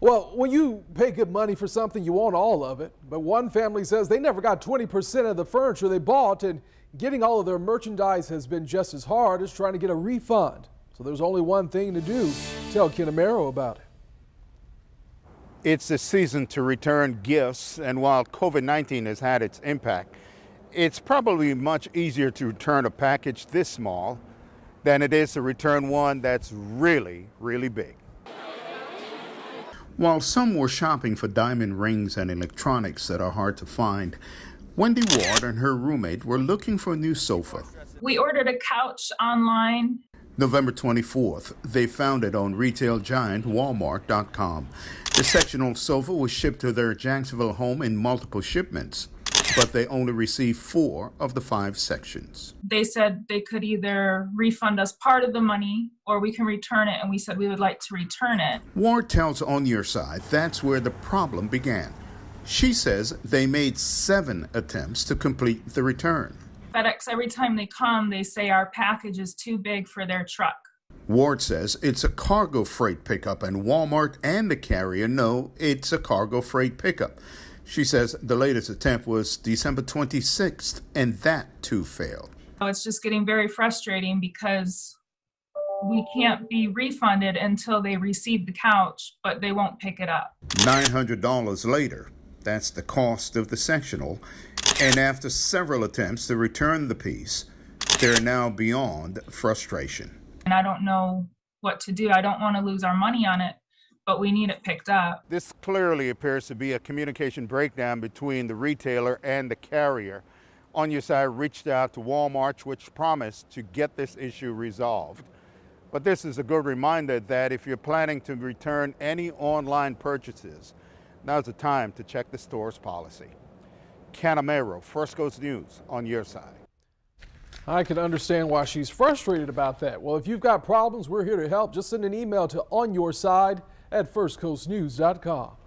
Well, when you pay good money for something, you want all of it. But one family says they never got 20% of the furniture they bought, and getting all of their merchandise has been just as hard as trying to get a refund. So there's only one thing to do. Tell Ken Amaro about it. It's the season to return gifts, and while COVID 19 has had its impact, it's probably much easier to return a package this small than it is to return one that's really, really big. While some were shopping for diamond rings and electronics that are hard to find, Wendy Ward and her roommate were looking for a new sofa. We ordered a couch online. November 24th, they found it on retail giant Walmart.com. The sectional sofa was shipped to their Jacksonville home in multiple shipments but they only received four of the five sections. They said they could either refund us part of the money or we can return it, and we said we would like to return it. Ward tells On Your Side that's where the problem began. She says they made seven attempts to complete the return. FedEx, every time they come, they say our package is too big for their truck. Ward says it's a cargo freight pickup, and Walmart and the carrier know it's a cargo freight pickup. She says the latest attempt was December 26th, and that too failed. It's just getting very frustrating because we can't be refunded until they receive the couch, but they won't pick it up. $900 later, that's the cost of the sectional. And after several attempts to return the piece, they're now beyond frustration. And I don't know what to do. I don't want to lose our money on it but we need it picked up. This clearly appears to be a communication breakdown between the retailer and the carrier. On Your Side reached out to Walmart, which promised to get this issue resolved. But this is a good reminder that if you're planning to return any online purchases, now's the time to check the store's policy. Ken Amaro, First Coast News, on your side. I can understand why she's frustrated about that. Well, if you've got problems, we're here to help. Just send an email to on your side at firstcoastnews.com.